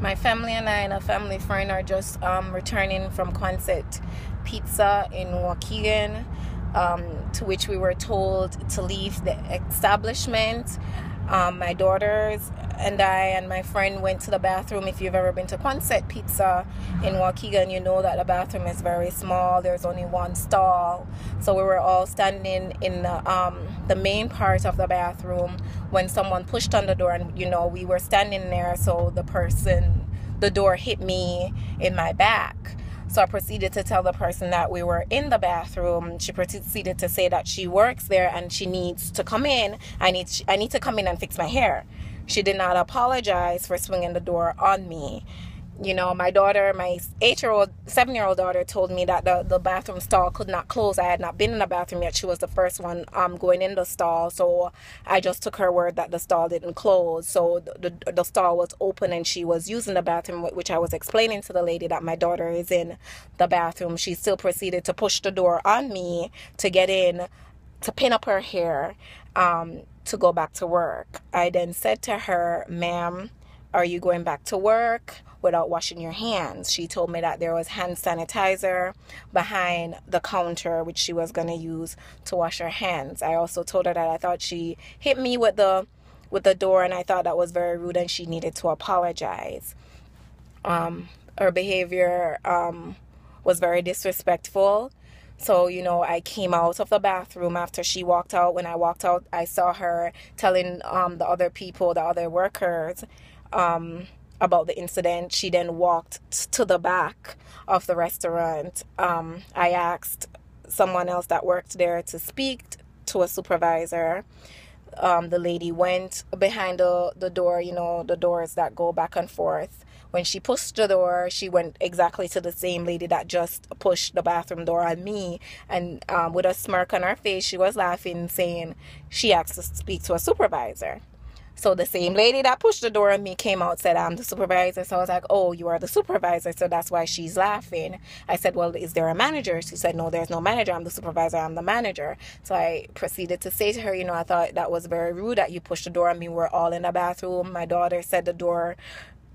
my family and I and a family friend are just um, returning from Quonset Pizza in Waukegan, um, to which we were told to leave the establishment. Um, my daughters and I and my friend went to the bathroom. If you've ever been to Quonset Pizza in Waukegan, you know that the bathroom is very small. There's only one stall, so we were all standing in the, um, the main part of the bathroom when someone pushed on the door, and you know we were standing there. So the person, the door hit me in my back. So I proceeded to tell the person that we were in the bathroom. She proceeded to say that she works there and she needs to come in. I need I need to come in and fix my hair. She did not apologize for swinging the door on me you know my daughter my eight year old seven year old daughter told me that the, the bathroom stall could not close. I had not been in the bathroom yet. She was the first one um going in the stall. So i just took her word that the stall didn't close. So the, the, the stall was open and she was using the bathroom which i was explaining to the lady that my daughter is in the bathroom. She still proceeded to push the door on me to get in to pin up her hair um to go back to work. I then said to her ma'am are you going back to work without washing your hands. She told me that there was hand sanitizer behind the counter, which she was going to use to wash her hands. I also told her that I thought she hit me with the with the door and I thought that was very rude and she needed to apologize. Um, her behavior um, was very disrespectful. So, you know, I came out of the bathroom after she walked out. When I walked out, I saw her telling um, the other people, the other workers, um, about the incident. She then walked to the back of the restaurant. Um, I asked someone else that worked there to speak to a supervisor. Um, the lady went behind the, the door, you know, the doors that go back and forth. When she pushed the door, she went exactly to the same lady that just pushed the bathroom door on me. And um, with a smirk on her face, she was laughing, saying she asked to speak to a supervisor. So the same lady that pushed the door on me came out said I'm the supervisor. So I was like, "Oh, you are the supervisor." So that's why she's laughing. I said, "Well, is there a manager?" She said, "No, there's no manager. I'm the supervisor. I'm the manager." So I proceeded to say to her, "You know, I thought that was very rude that you pushed the door on me. We're all in the bathroom. My daughter said the door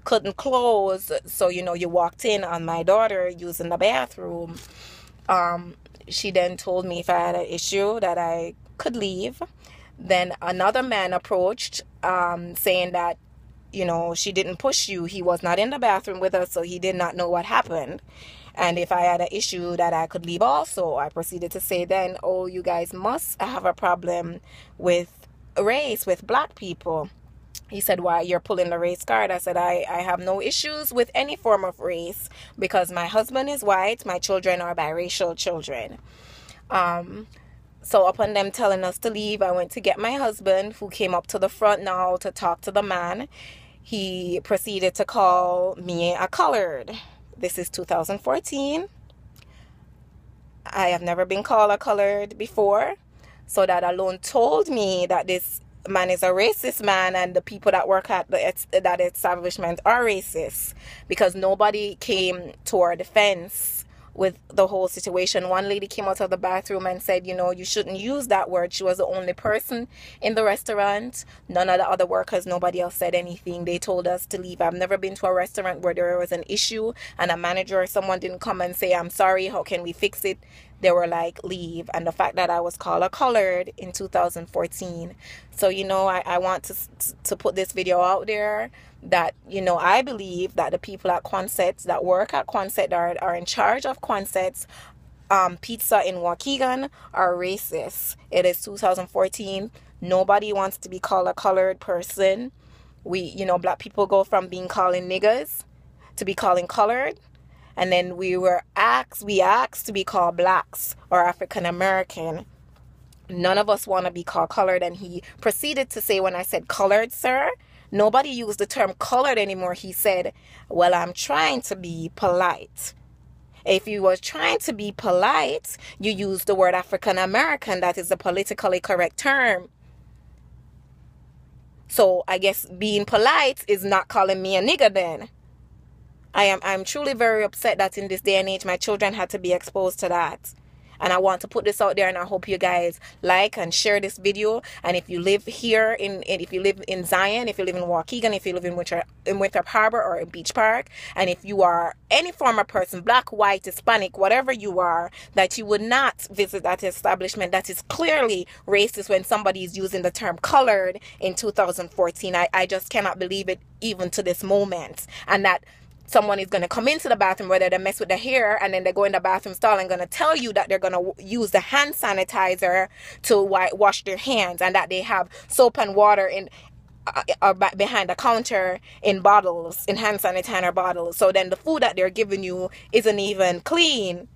couldn't close, so you know, you walked in on my daughter using the bathroom." Um, she then told me if I had an issue that I could leave. Then another man approached, um, saying that, you know, she didn't push you. He was not in the bathroom with us, so he did not know what happened. And if I had an issue that I could leave also, I proceeded to say then, oh, you guys must have a problem with race, with black people. He said, Why you're pulling the race card? I said, I, I have no issues with any form of race because my husband is white, my children are biracial children. Um, so, upon them telling us to leave, I went to get my husband, who came up to the front now to talk to the man. He proceeded to call me a colored. This is 2014. I have never been called a colored before. So, that alone told me that this man is a racist man and the people that work at the, that establishment are racist because nobody came to our defense with the whole situation. One lady came out of the bathroom and said, you know, you shouldn't use that word. She was the only person in the restaurant. None of the other workers, nobody else said anything. They told us to leave. I've never been to a restaurant where there was an issue and a manager or someone didn't come and say, I'm sorry, how can we fix it? They were like, leave. And the fact that I was called a colored in 2014. So, you know, I, I want to, to put this video out there that you know i believe that the people at Quonset that work at Quonset are, are in charge of Quonset's um, pizza in waukegan are racist it is 2014 nobody wants to be called a colored person we you know black people go from being calling niggers to be calling colored and then we were asked we asked to be called blacks or african american none of us want to be called colored and he proceeded to say when i said colored sir Nobody used the term colored anymore. He said, Well, I'm trying to be polite. If you were trying to be polite, you use the word African American. That is the politically correct term. So I guess being polite is not calling me a nigger then. I am I'm truly very upset that in this day and age my children had to be exposed to that. And I want to put this out there and I hope you guys like and share this video. And if you live here in, if you live in Zion, if you live in Waukegan, if you live in Winter in Winthrop Harbor or in Beach Park, and if you are any former person, black, white, Hispanic, whatever you are, that you would not visit that establishment that is clearly racist when somebody is using the term colored in 2014. I, I just cannot believe it even to this moment. And that someone is going to come into the bathroom whether they mess with the hair and then they go in the bathroom stall and going to tell you that they're going to use the hand sanitizer to wash their hands and that they have soap and water in uh, uh behind the counter in bottles in hand sanitizer bottles. So then the food that they're giving you isn't even clean